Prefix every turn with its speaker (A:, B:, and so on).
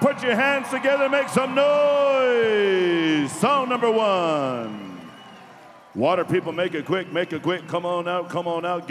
A: Put your hands together, make some noise. Song number one. Water people, make it quick, make it quick. Come on out, come on out. Give